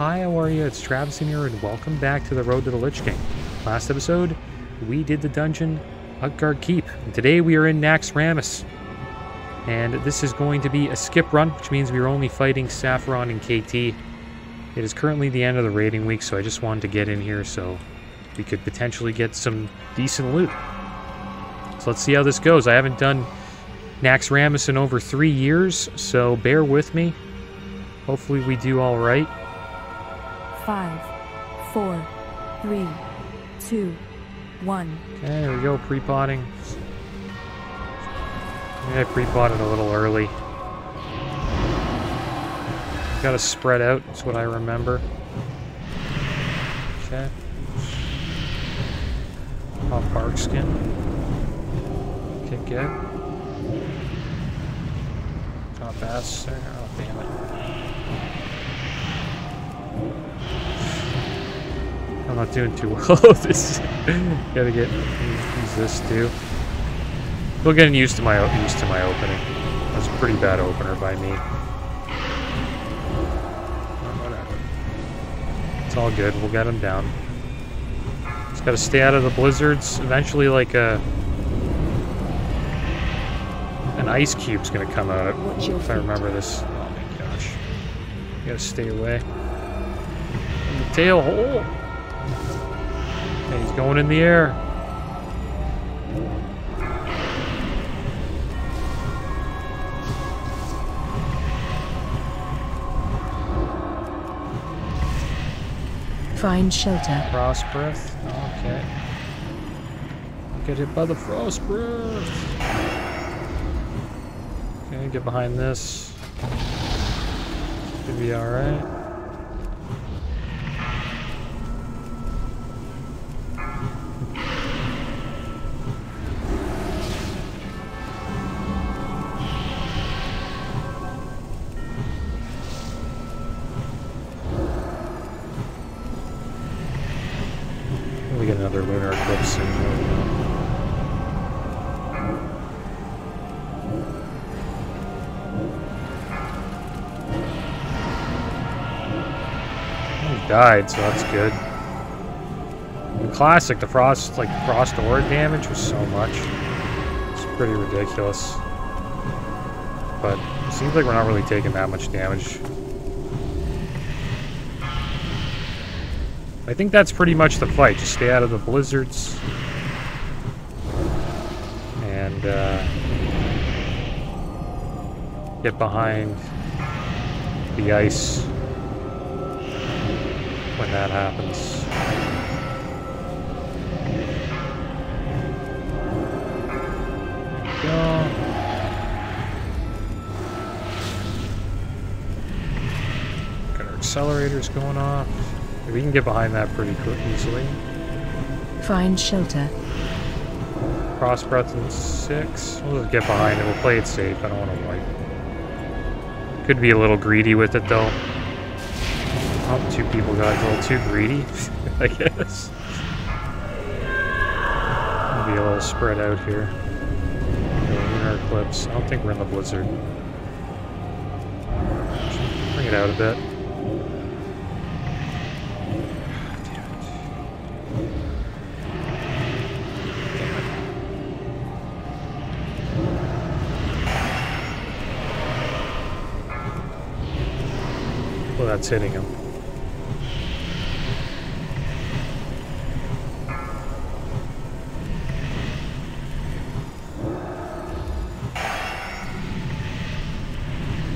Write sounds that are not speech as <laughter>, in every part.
Hi, how are you? It's Travis here, and welcome back to the Road to the Lich King. Last episode, we did the dungeon Utgard Keep, and today we are in Naxxramas. And this is going to be a skip run, which means we are only fighting Sapphiron and KT. It is currently the end of the raiding week, so I just wanted to get in here so we could potentially get some decent loot. So let's see how this goes. I haven't done Naxxramas in over three years, so bear with me. Hopefully we do all right. Five, four, three, two, one. Okay, there we go, pre-potting. I pre-potted a little early. Gotta spread out, that's what I remember. Okay. Pop bark skin. Kick good. Top ass there. Oh, damn it. I'm not doing too well with this. <laughs> Gotta get use this too. Still getting used to my used to my opening. That's a pretty bad opener by me. Whatever. It's all good. We'll get him down. Just gotta stay out of the blizzards. Eventually, like a an ice cube's gonna come out. If I remember this. Oh my gosh. You gotta stay away. From the tail hole. Okay, he's going in the air. Find shelter. Frost breath. Okay. Get hit by the frost breath. Okay, get behind this. Should be alright. We died, so that's good. In classic, the frost like frost aura damage was so much. It's pretty ridiculous. But it seems like we're not really taking that much damage. I think that's pretty much the fight. Just stay out of the blizzards. And uh, get behind the ice when that happens. Go. Got our accelerators going off. We can get behind that pretty quick, easily. Find shelter. Frost breath in six. We'll just get behind it. We'll play it safe. I don't want to wipe. Could be a little greedy with it though. Two people got a little too greedy, <laughs> I guess. Maybe a little spread out here. Lunar eclipse. I don't think we're in the blizzard. Bring it out a bit. Well, that's hitting him.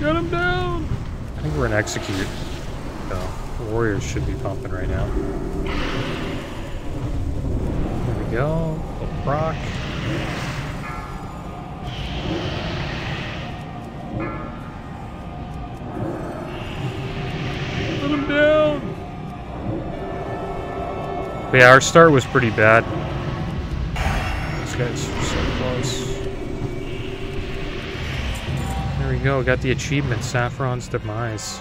Get him down! I think we're in execute. So, warriors should be pumping right now. There we go. Little proc. Put him down! But yeah, our start was pretty bad. These guys are so close. There we go, got the achievement, Sapphiron's Demise.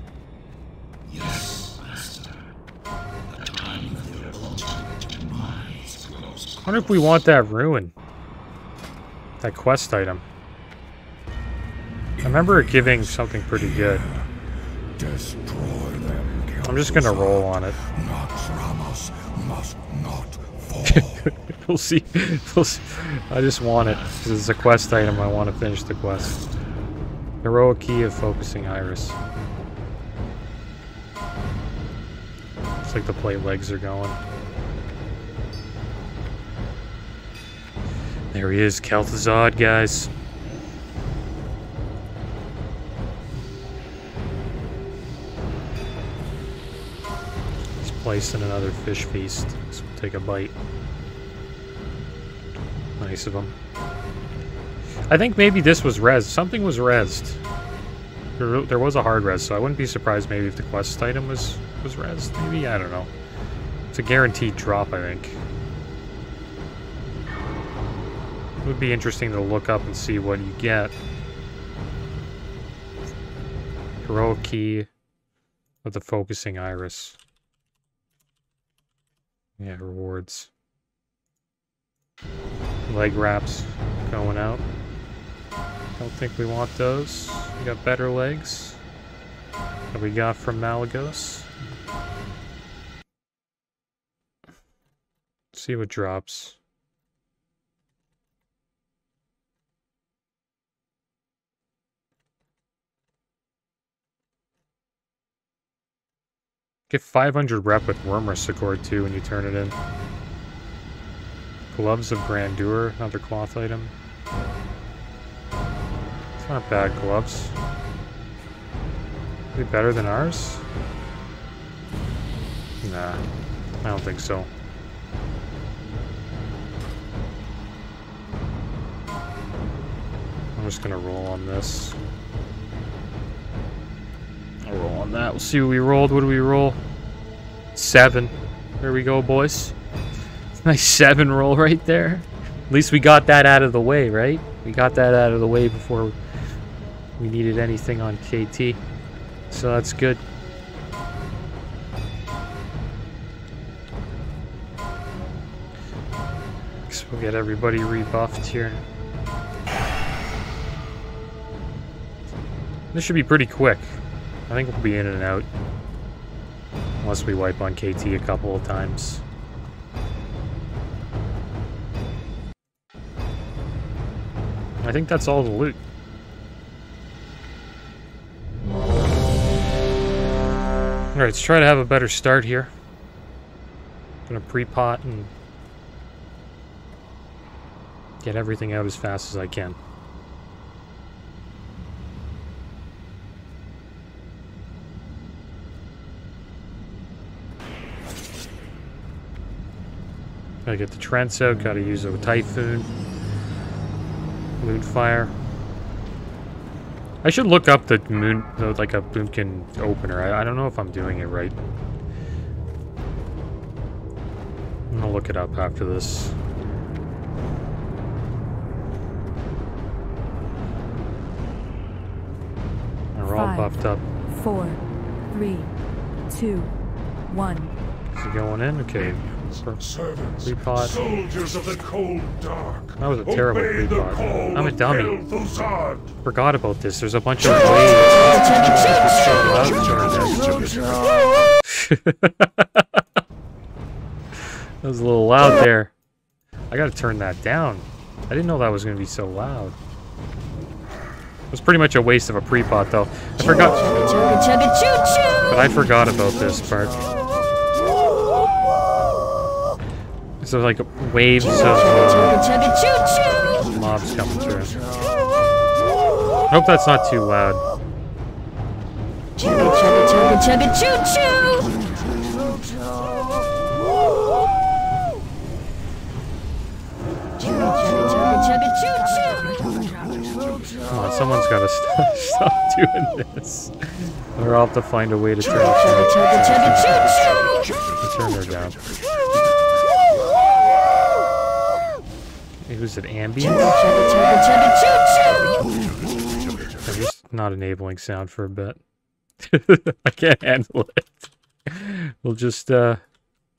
I wonder if we want that ruin. That quest item. I remember giving something pretty good. I'm just gonna roll on it. <laughs> we'll see. We'll see. I just want it because it's a quest item. I want to finish the quest. Heroic key of focusing iris. Looks like the plate legs are going. There he is, Kel'Thuzad, guys. He's placed in another fish feast, so we'll take a bite. Nice of him. I think maybe this was res. Something was rezzed. There, was a hard res, so I wouldn't be surprised maybe if the quest item was, was rezzed. Maybe, I don't know. It's a guaranteed drop, I think. Would be interesting to look up and see what you get. Heroic key with the focusing iris. Yeah, rewards. Leg wraps going out. Don't think we want those. We got better legs. That we got from Malygos. See what drops. Get 500 rep with Wyrmrest too when you turn it in. Gloves of Grandeur, another cloth item. It's not bad gloves. Be better than ours? Nah, I don't think so. I'm just gonna roll on this. I'll roll on that. We'll see what we rolled. What do we roll? Seven. There we go, boys. <laughs> Nice seven roll right there. At least we got that out of the way, right? We got that out of the way before we needed anything on KT. So that's good. Guess we'll get everybody rebuffed here. This should be pretty quick. I think we'll be in and out. Unless we wipe on KT a couple of times. I think that's all the loot. Alright, let's try to have a better start here. I'm Gonna pre-pot and get everything out as fast as I can. Gotta get the Treants out, gotta use a Typhoon. Moonfire. I should look up the moon, like a Boomkin opener. I, I don't know if I'm doing it right. I'm gonna look it up after this. we're all buffed up. Four, three, two, one. Is he going in? Okay. Servants, Pre-pot. soldiers of the cold dark. That was a terrible Obey the pre-pot. call I'm a dummy. Forgot about this. There's a bunch of waves. <laughs> that was a little loud there. I gotta turn that down. I didn't know that was gonna be so loud. It was pretty much a waste of a pre-pot though. I forgot. Chugga chugga choo choo! But I forgot about this part. So like waves of uh, mobs coming through. I hope that's not too loud. Chugga! Come on, someone's gotta stop, stop doing this. Or I'll have to find a way to to turn her down. It was it ambient? I'm just not enabling sound for a bit. I can't handle it. We'll just uh,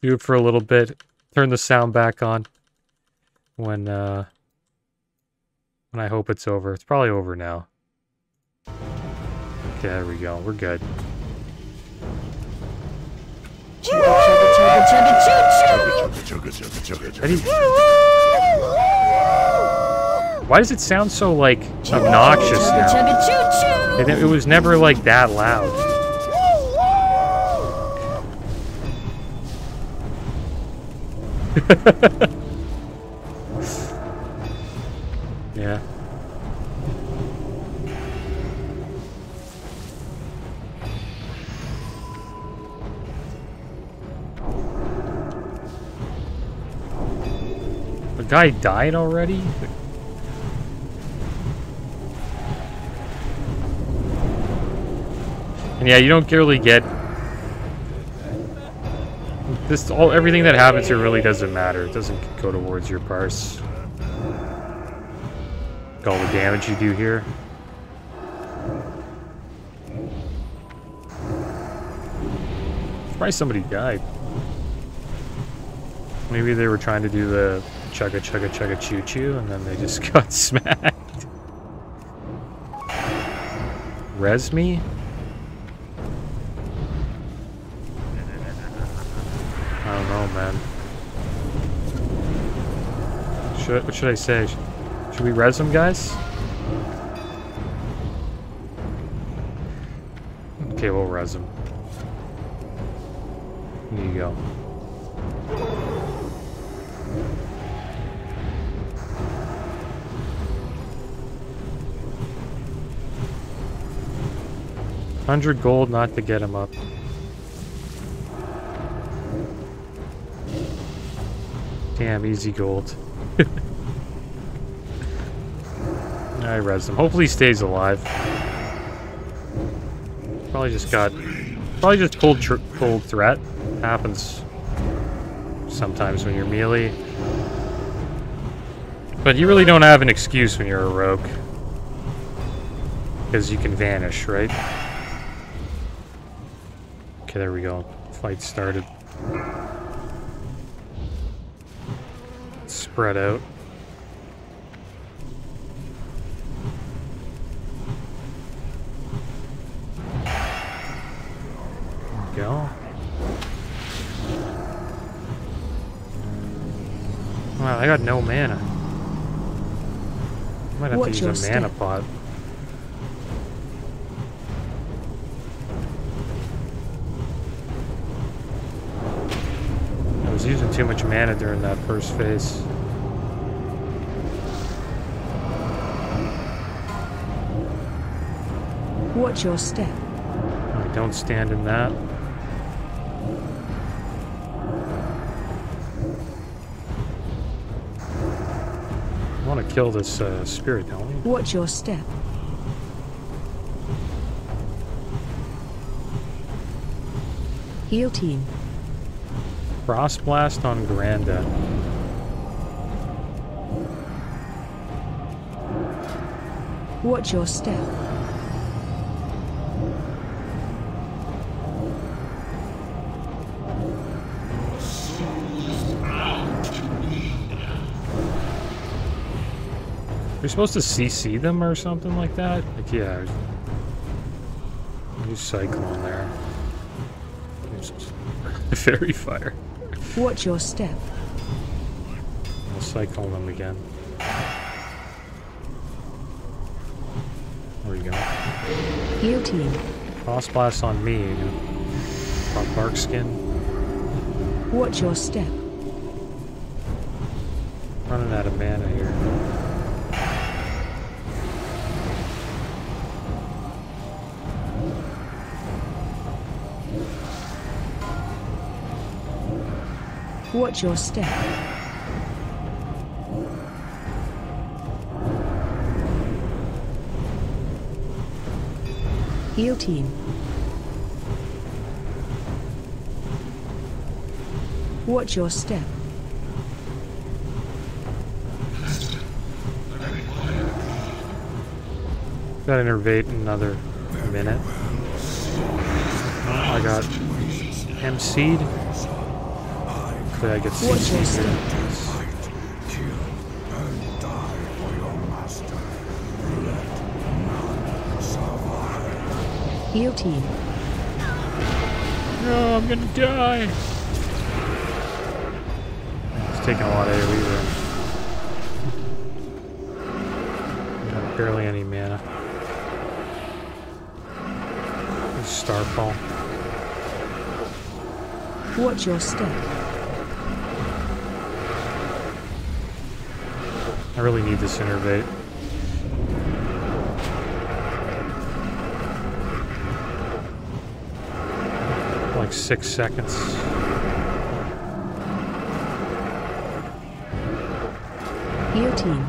do it for a little bit. Turn the sound back on when uh, when I hope it's over. It's probably over now. Okay, there we go. We're good. How do you- Why does it sound so like obnoxious now? It, it was never like that loud. <laughs> guy died already? And yeah, you don't really get this all everything that happens here really doesn't matter. It doesn't go towards your parse. All the damage you do here. Surprised somebody died. Maybe they were trying to do the chugga chugga chugga choo choo and then they just <laughs> got smacked. Res me? I don't know, man. Should, what should I say? Should we res them, guys? Okay, we'll res them. Here you go. Hundred gold not to get him up. Damn, easy gold. <laughs> I res him. Hopefully he stays alive. Probably just got... Probably just cold, cold threat. Happens sometimes when you're melee. But you really don't have an excuse when you're a rogue. Because you can vanish, right? Okay, there we go. Fight started. Spread out. Go. Wow, I got no mana. Might have Watch to use a mana step. pot. I was using too much mana during that first phase. Watch your step. I don't stand in that. I want to kill this uh, spirit, don't we? Watch your step. Heal team. Frost Blast on Granda. Watch your step. You're supposed to CC them or something like that? Like, yeah. Use Cyclone there. <laughs> Faerie Fire. Watch your step. I'll cycle them again. There you go. Heal team. Frost Blast on me. Got Bark Skin. Watch your step. Running out of mana here. Watch your step. Heal team. Watch your step. Gotta innervate in another minute. I got MC'd. But I get Watch your CC'd. Heal team. No, I'm gonna die. It's taking a lot of AoE there. Got barely any mana. Starfall. Watch your step. I really need this innervate. Like six seconds. Heal team.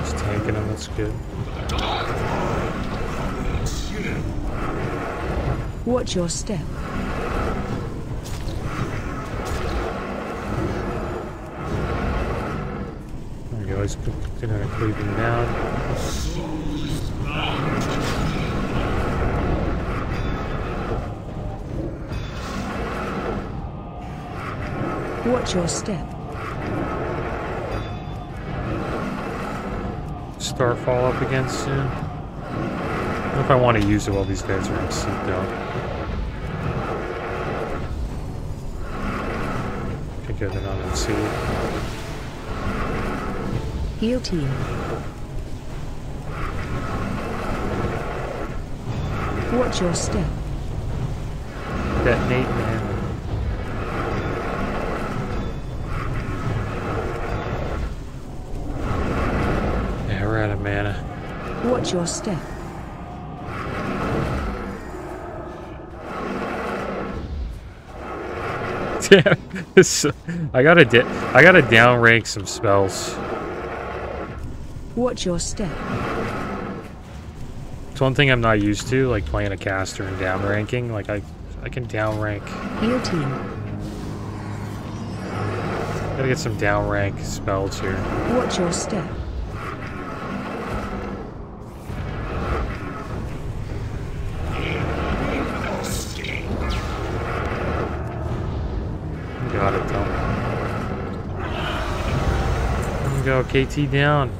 Just tanking him, that's good. Watch your step. Go, he's continuing creeping down. Watch your step. Starfall up again soon. I don't know if I want to use it while these guys are in seat good, they're not in seat. Heal team. Watch your step. Detonate man. Yeah, we're out of mana. Watch your step. <laughs> Damn, this, I gotta di- I gotta downrank some spells. Watch your step. It's one thing I'm not used to, like playing a caster and downranking. Like I, I can downrank. Heal team. Gotta get some downrank spells here. Watch your step. Got it though. Go, KT down.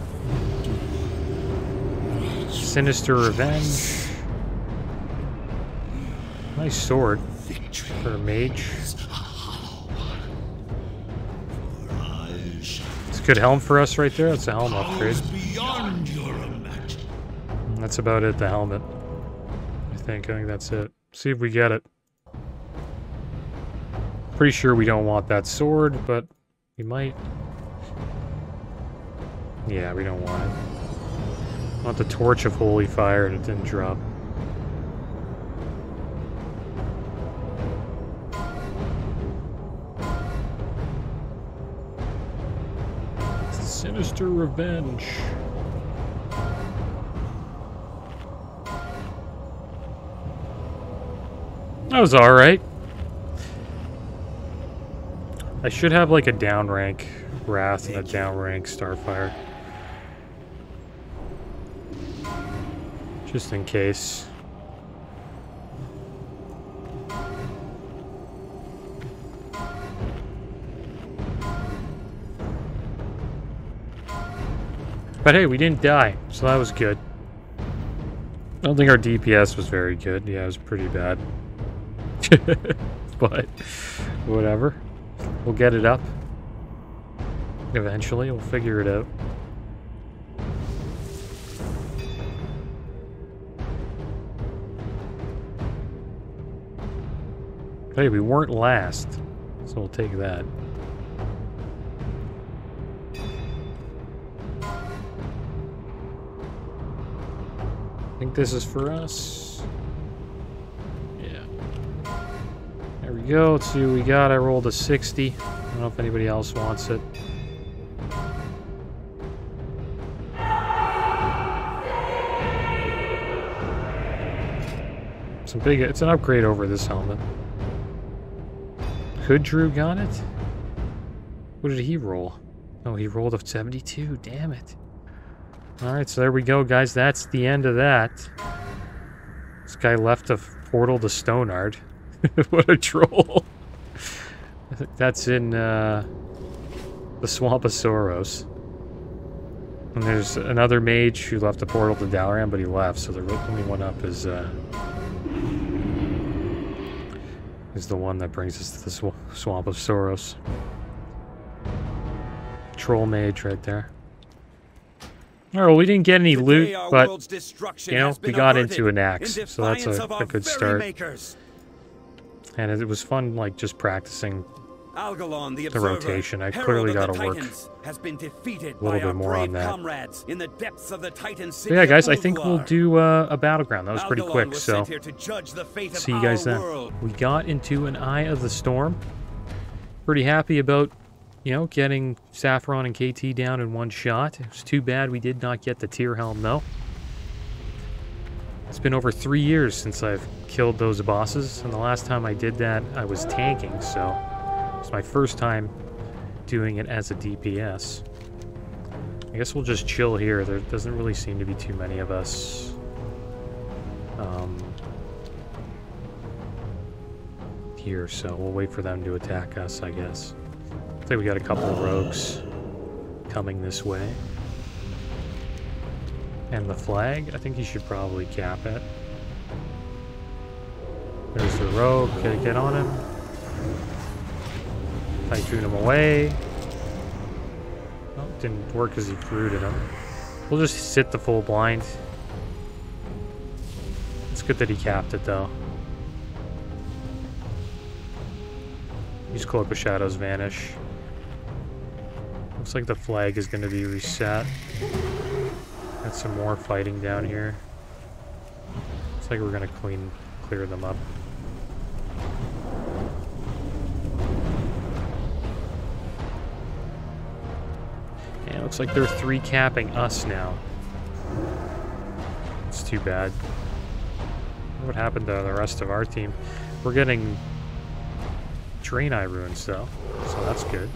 Sinister Revenge. Nice sword for a mage. It's a good helm for us right there. That's a helm upgrade. That's about it, the helmet. I think. I think that's it. See if we get it. Pretty sure we don't want that sword, but we might. Yeah, we don't want it. Want the Torch of Holy Fire and it didn't drop. Sinister Revenge. That was alright. I should have like a down rank Wrath and a down rank Starfire. Just in case. But hey, we didn't die, so that was good. I don't think our DPS was very good. Yeah, it was pretty bad. <laughs> but whatever. We'll get it up. Eventually, we'll figure it out. Hey, we weren't last, so we'll take that. I think this is for us. Yeah. There we go. Let's see what we got. I rolled a 60. I don't know if anybody else wants it. Some big. It's an upgrade over this helmet. Could Drew got it? What did he roll? Oh, he rolled a 72. Damn it. Alright, so there we go, guys. That's the end of that. This guy left a portal to Stonard. <laughs> what a troll. <laughs> That's in uh, the Swamp of Sorrows. And there's another mage who left a portal to Dalaran, but he left, so the only one up is uh, is the one that brings us to the sw Swamp of Sorrows. Troll mage right there. All right, well, we didn't get any loot, but you know, we got into an axe, so that's a, a good start. Makers. And it was fun, like just practicing Algalon, the, the rotation. I clearly got to work has been defeated a little by bit more on that. comrades in the depths of the Titan city yeah, guys, I think we'll do uh, a battleground. That was pretty Algalon quick, was so here to judge the fate of see you guys then. world. We got into an Eye of the Storm. Pretty happy about, you know, getting Sapphiron and KT down in one shot. It was too bad we did not get the tier helm, though. It's been over three years since I've killed those bosses, and the last time I did that, I was tanking, so it's my first time doing it as a DPS. I guess we'll just chill here. There doesn't really seem to be too many of us. Um, here, so we'll wait for them to attack us, I guess. I think we got a couple of rogues coming this way. And the flag, I think you should probably cap it. There's the rogue, get, get on him. Typhoon him away. Oh, didn't work because he fruited him. We'll just sit the full blind. It's good that he capped it though. Use Cloak of Shadows vanish. Looks like the flag is going to be reset. Got some more fighting down here. Looks like we're going to clean, clear them up. Looks like they're three capping us now. It's too bad. What happened to the rest of our team? We're getting Draenei Ruins though, so that's good.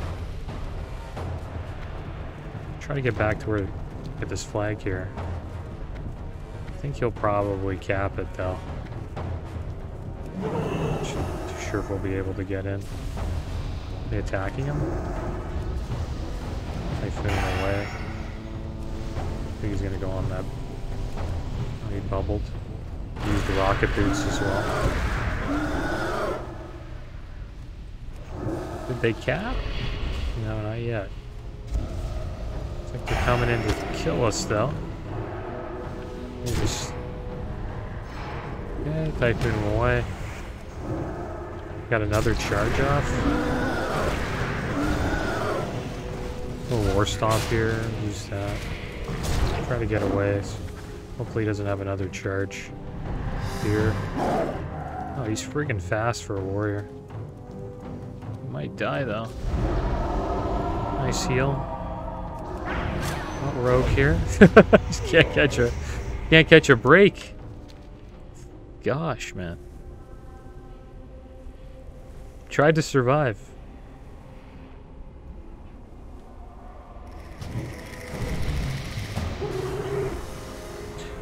Try to get back to where get this flag here. I think he'll probably cap it though. Not too sure if we'll be able to get in. Are they attacking him? Typhoon away. I think he's gonna go on that. He bubbled. Used the rocket boots as well. Did they cap? No, not yet. Looks like they're coming in to kill us, though. They just... Yeah, them away. Got another charge off. A little war stomp here. Use that. Try to get away. Hopefully he doesn't have another charge here. Oh, he's freaking fast for a warrior. Might die though. Nice heal. Not rogue here. <laughs> Just can't catch a can't catch a break. Gosh, man. Tried to survive.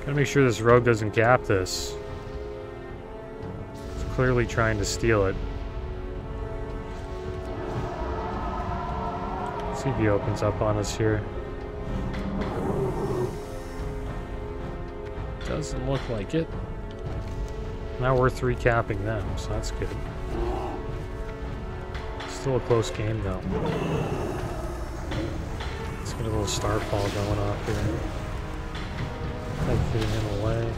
Gotta make sure this rogue doesn't gap this. It's clearly trying to steal it. See if he opens up on us here. Doesn't look like it. Now we're three capping them, so that's good. Still a close game though. Let's get a little starfall going off here. Typhoon him away.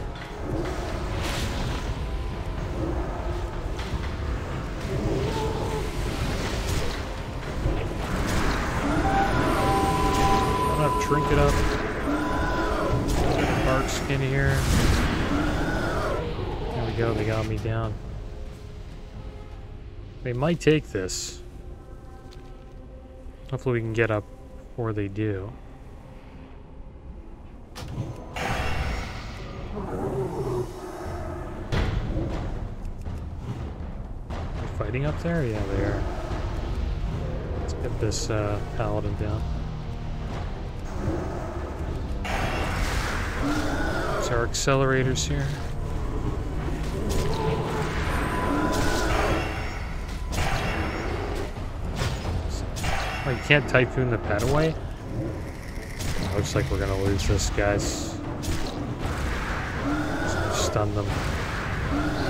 I don't have trinket up. Bark skin here. There we go, they got me down. They might take this. Hopefully we can get up before they do. Fighting up there? Yeah, they are. Let's get this uh, paladin down. There's our accelerators here. Oh, you can't typhoon the pet away? Looks like we're gonna lose this, guys. Stun them.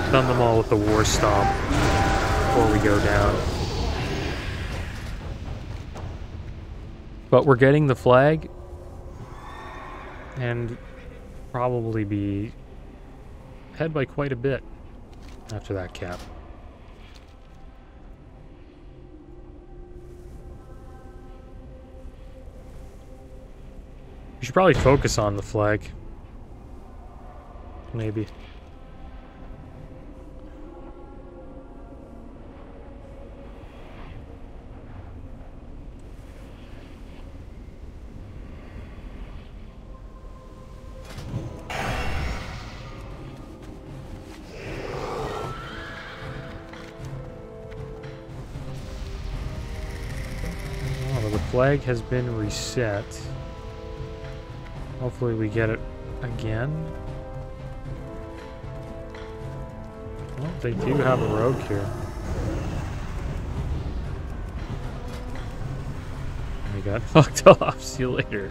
Stun them all with the war stomp before we go down. But we're getting the flag. And probably be ahead by quite a bit after that cap. We should probably focus on the flag. Maybe. Flag has been reset. Hopefully we get it again. Well, they do have a rogue here. We got <laughs> fucked off. See you later.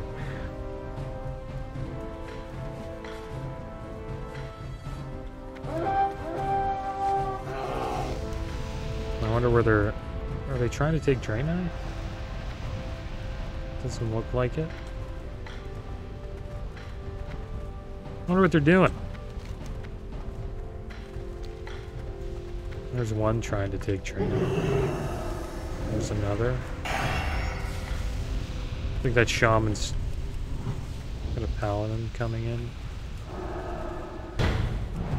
I wonder where they're... Are they trying to take Draenei? Doesn't look like it. wonder what they're doing. There's one trying to take Draenei. There's another. I think that shaman's got a paladin coming in.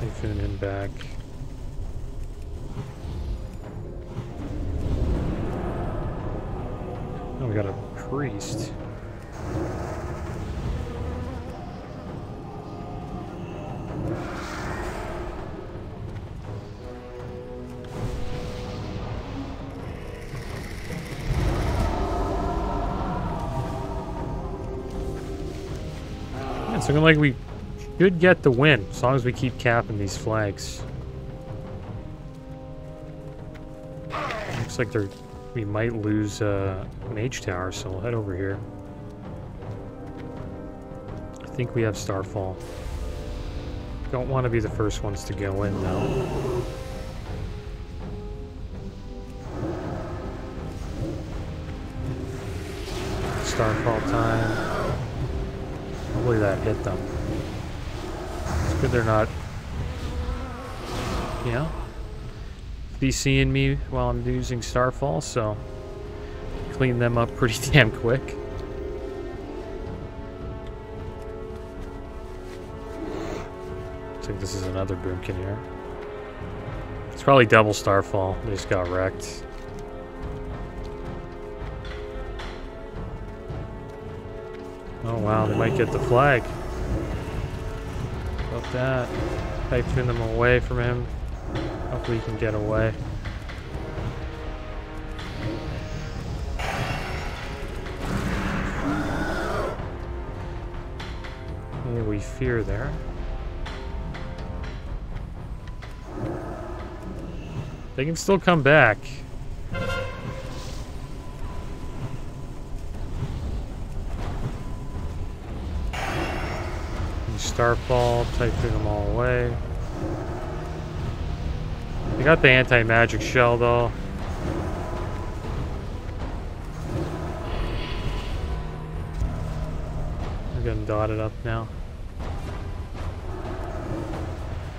They fin him back. Oh, we got a priest. It's looking like we should get the win as long as we keep capping these flags. Looks like they're we might lose uh, Mage Tower, so we'll head over here. I think we have Starfall. Don't want to be the first ones to go in, though. Starfall time. Hopefully that hit them. It's good they're not... Yeah be seeing me while I'm using Starfall, so clean them up <laughs> pretty damn quick. Looks like this is another Boomkin here. It's probably double Starfall. They just got wrecked. Oh wow, they might get the flag. About that. Typhoon them away from him. He can get away. Okay, we fear there. They can still come back. Starfall, typhoon them all away. They got the anti-magic shell though. They're getting dotted up now.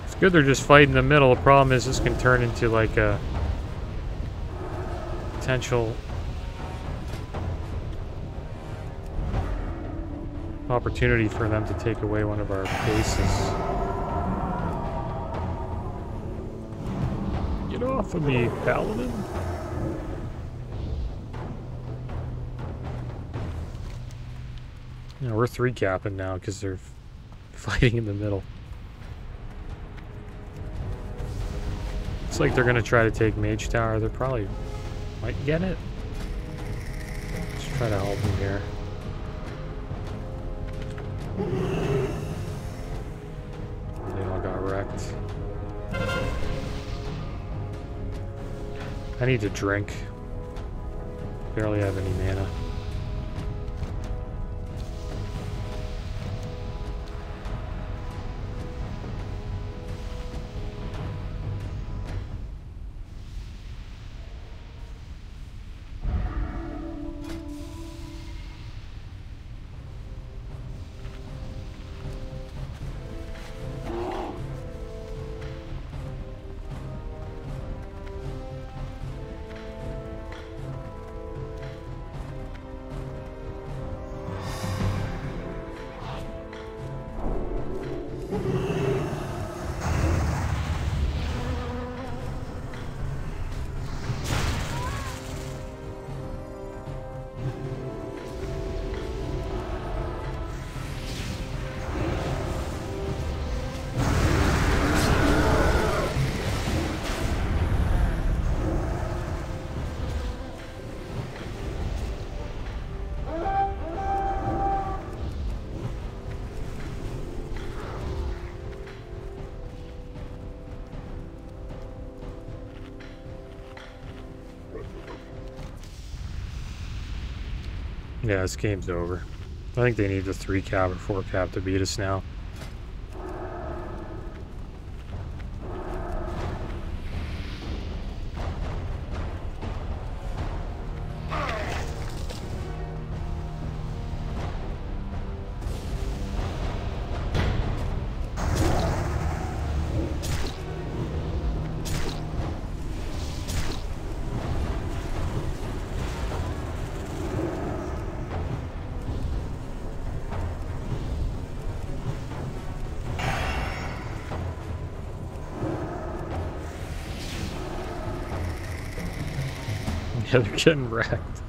It's good they're just fighting the middle. The problem is this can turn into like a potential opportunity for them to take away one of our bases. Paladin. We're three capping now because they're <laughs> fighting in the middle. It's like they're gonna try to take Mage Tower. They probably might get it. Let's try to help them here. I need to drink. Barely have any mana. Yeah, this game's over. I think they need a three cap or four cap to beat us now. <laughs> they're getting wrecked.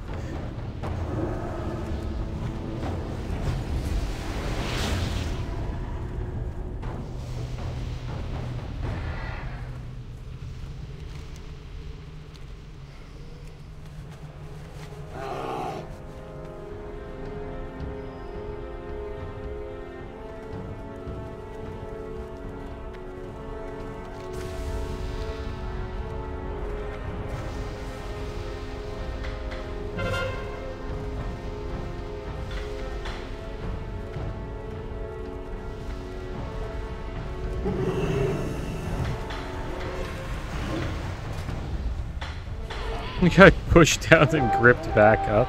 <laughs> got pushed down and gripped back up.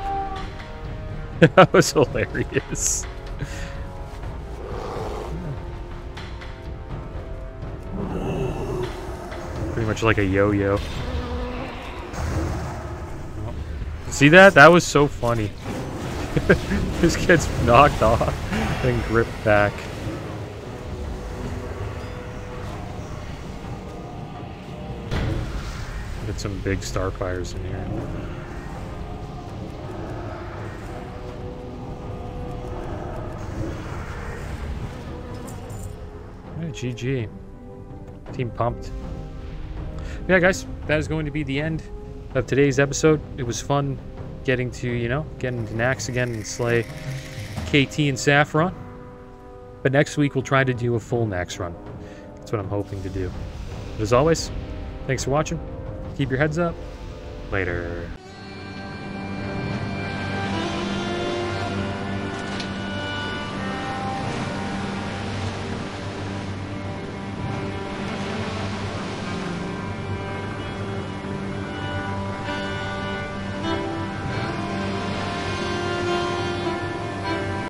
<laughs> that was hilarious. Pretty much like a yo-yo. See that? That was so funny. <laughs> This gets knocked off, and gripped back. Some big starfires in here. GG. Team pumped. Yeah, guys, that is going to be the end of today's episode. It was fun getting to, you know, getting to Naxx again and slay KT and Sapphiron. But next week we'll try to do a full Naxx run. That's what I'm hoping to do. But as always, thanks for watching. Keep your heads up. Later.